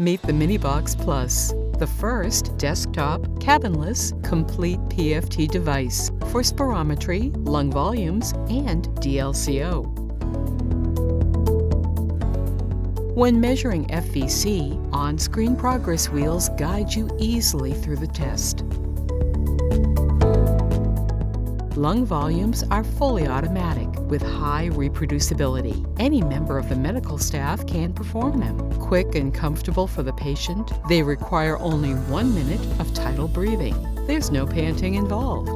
Meet the MiniBox Plus, the first desktop, cabinless, complete PFT device for spirometry, lung volumes, and DLCO. When measuring FVC, on-screen progress wheels guide you easily through the test. Lung volumes are fully automatic with high reproducibility. Any member of the medical staff can perform them. Quick and comfortable for the patient, they require only one minute of tidal breathing. There's no panting involved.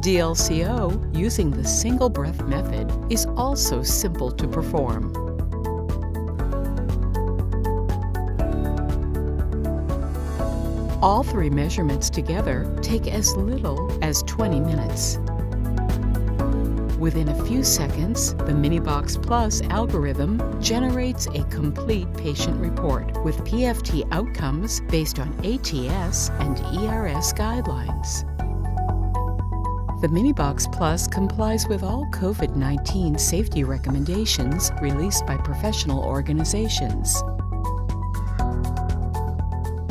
DLCO, using the single breath method, is also simple to perform. All three measurements together take as little as 20 minutes. Within a few seconds, the MiniBox Plus algorithm generates a complete patient report with PFT outcomes based on ATS and ERS guidelines. The MiniBox Plus complies with all COVID 19 safety recommendations released by professional organizations.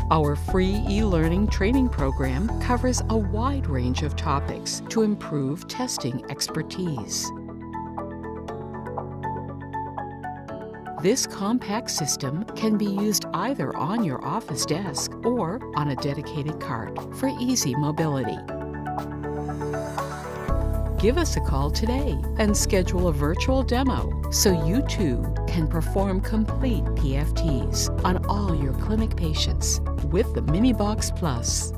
Our free e-learning training program covers a wide range of topics to improve testing expertise. This compact system can be used either on your office desk or on a dedicated cart for easy mobility. Give us a call today and schedule a virtual demo so you too can perform complete PFTs on all your clinic patients with the MiniBox Plus.